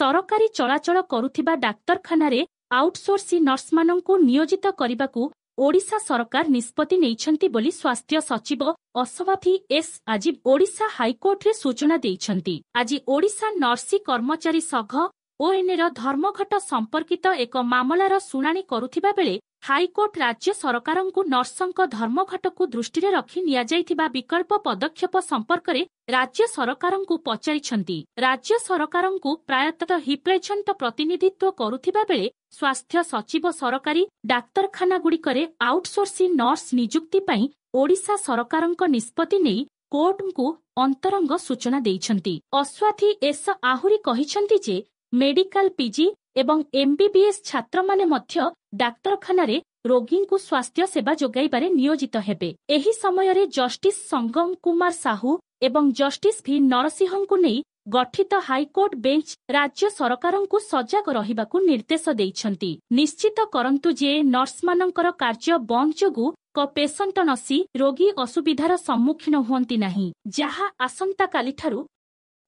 ସରକାରୀ ଚଳାଚଳ କରୁଥିବା ଡାକ୍ତରଖାନାରେ ଆଉଟସୋର୍ସି ନର୍ସମାନଙ୍କୁ ନିୟୋଜିତ କରିବାକୁ ଓଡ଼ିଶା ସରକାର ନିଷ୍ପତ୍ତି ନେଇଛନ୍ତି ବୋଲି ସ୍ୱାସ୍ଥ୍ୟ ସଚିବ ଅସୱାଥି ଏସ୍ ଆଜି ଓଡ଼ିଶା ହାଇକୋର୍ଟରେ ସୂଚନା ଦେଇଛନ୍ତି। ଆଜି ଓଡ଼ିଶା ନର୍ସି କର୍ମଚାରୀ ସଂଘ ଓଏନ୍ଏର ଧର୍ମଘଟ ସମ୍ପର୍କିତ ଏକ ମାମଲାର ଶୁଣାଣି କରୁଥିବା ବେଳେ ହାଇକୋର୍ଟ ରାଜ୍ୟ ସରକାରଙ୍କୁ ନର୍ସଙ୍କ ଧର୍ମଘଟକୁ ଦୃଷ୍ଟିରେ ରଖି ନିଆଯାଇଥିବା ବିକଳ୍ପ ପଦକ୍ଷେପ ସମ୍ପର୍କରେ ରାଜ୍ୟ ସରକାରଙ୍କୁ ପଚାରିଛନ୍ତି। ରାଜ୍ୟ ସରକାରଙ୍କୁ ପ୍ରାୟତଃ ରିପ୍ରେଜେଣ୍ଟ ପ୍ରତିନିଧିତ୍ୱ କରୁଥିବା ବେଳେ ସ୍ୱାସ୍ଥ୍ୟ ସଚିବ ସରକାରୀ ଡାକ୍ତରଖାନାଗୁଡ଼ିକରେ ଆଉଟସୋର୍ସି ନର୍ସ ନିଯୁକ୍ତି ପାଇଁ ଓଡ଼ିଶା ସରକାରଙ୍କ ନିଷ୍ପତ୍ତି ନେଇ କୋର୍ଟଙ୍କୁ ଅନ୍ତରଙ୍ଗ ସୂଚନା ଦେଇଛନ୍ତି। ଅସ୍ୱାଥି ଏସ୍ ଆହୁରି କହିଛନ୍ତି ଯେ ମେଡିକାଲ ପିଜି ଏବଂ ଏମ୍ବିବିଏସ୍ ଛାତ୍ରମାନେ ମଧ୍ୟ ଡାକ୍ତରଖାନାରେ ରୋଗୀଙ୍କୁ ସ୍ୱାସ୍ଥ୍ୟ ସେବା ଯୋଗାଇବାରେ ନିୟୋଜିତ ହେବେ। ଏହି ସମୟରେ ଜଷ୍ଟିସ ସଙ୍ଗମ କୁମାର ସାହୁ ଏବଂ ଜଷ୍ଟିସ ଭି ନରସିଂହଙ୍କୁ ନେଇ ଗଠିତ ହାଇକୋର୍ଟ ବେଞ୍ଚ ରାଜ୍ୟ ସରକାରଙ୍କୁ ସଜାଗ ରହିବାକୁ ନିର୍ଦ୍ଦେଶ ଦେଇଛନ୍ତି। ନିଶ୍ଚିତ କରନ୍ତୁ ଯେ ନର୍ସମାନଙ୍କର କାର୍ଯ୍ୟ ବନ୍ଦ ଯୋଗୁଁ କ ପେସେଣ୍ଟ ନସି ରୋଗୀ ଅସୁବିଧାର ସମ୍ମୁଖୀନ ହୁଅନ୍ତି ନାହିଁ। ଯାହା ଆସନ୍ତାକାଲିଠାରୁ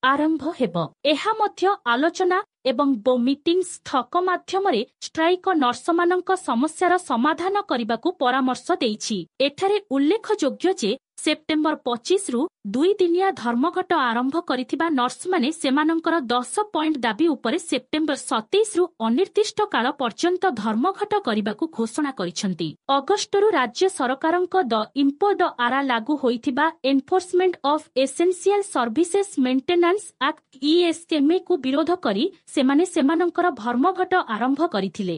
ଆରମ୍ଭ ହେବ। ଏହା ମଧ୍ୟ ଆଲୋଚନା ଏବଂ ବୋ ମିଟିଂସ୍ ଠକ ମାଧ୍ୟମରେ ଷ୍ଟ୍ରାଇକ ନର୍ସମାନଙ୍କ ସମସ୍ୟାର ସମାଧାନ କରିବାକୁ ପରାମର୍ଶ ଦେଇଛି। ଏଠାରେ ଉଲ୍ଲେଖଯୋଗ୍ୟ ଯେ ସେପ୍ଟେମ୍ବର ପଚିଶରୁ ଦୁଇ ଦିନିଆ ଧର୍ମଘଟ ଆରମ୍ଭ କରିଥିବା ନର୍ସମାନେ ସେମାନଙ୍କର ଦଶ ପଏଣ୍ଟ ଦାବି ଉପରେ ସେପ୍ଟେମ୍ବର ସତେଇଶରୁ ଅନିର୍ଦ୍ଦିଷ୍ଟ କାଳ ପର୍ଯ୍ୟନ୍ତ ଧର୍ମଘଟ କରିବାକୁ ଘୋଷଣା କରିଛନ୍ତି। ଅଗଷ୍ଟରୁ ରାଜ୍ୟ ସରକାରଙ୍କ ଦ ଇମ୍ପୋ ଦ ଆରା ଲାଗୁ ହୋଇଥିବା enforcement of essential services maintenance act ଇଏସ୍ଏମ୍ଏକୁ ବିରୋଧ କରି ସେମାନେ ସେମାନଙ୍କର ଧର୍ମଘଟ ଆରମ୍ଭ କରିଥିଲେ।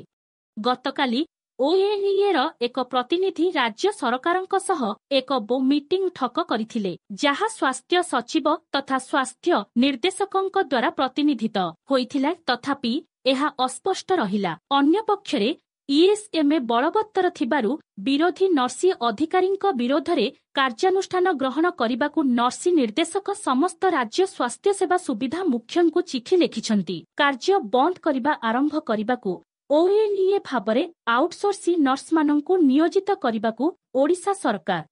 ଗତକାଲି ଓଏନ୍ଇଏର ଏକ ପ୍ରତିନିଧି ରାଜ୍ୟ ସରକାରଙ୍କ ସହ ଏକ ବୋ ମିଟିଂ ଠକ କରିଥିଲେ ଯାହା ସ୍ୱାସ୍ଥ୍ୟ ସଚିବ ତଥା ସ୍ୱାସ୍ଥ୍ୟ ନିର୍ଦ୍ଦେଶକଙ୍କ ଦ୍ୱାରା ପ୍ରତିନିଧିତ ହୋଇଥିଲା ତଥାପି ଏହା ଅସ୍ପଷ୍ଟ ରହିଲା। ଅନ୍ୟପକ୍ଷରେ ଇଏସ୍ଏମ୍ଏ ବଳବତ୍ତର ଥିବାରୁ ବିରୋଧୀ ନର୍ସି ଅଧିକାରୀଙ୍କ ବିରୋଧରେ କାର୍ଯ୍ୟାନୁଷ୍ଠାନ ଗ୍ରହଣ କରିବାକୁ ନର୍ସି ନିର୍ଦ୍ଦେଶକ ସମସ୍ତ ରାଜ୍ୟ ସ୍ୱାସ୍ଥ୍ୟସେବା ସୁବିଧା ମୁଖ୍ୟଙ୍କୁ ଚିଠି ଲେଖିଛନ୍ତି। କାର୍ଯ୍ୟ ବନ୍ଦ କରିବା ଆରମ୍ଭ କରିବାକୁ ଓଏନ୍ଇଏ ଭାବରେ ଆଉଟସୋର୍ସି ନର୍ସମାନଙ୍କୁ ନିୟୋଜିତ କରିବାକୁ ଓଡ଼ିଶା ସରକାର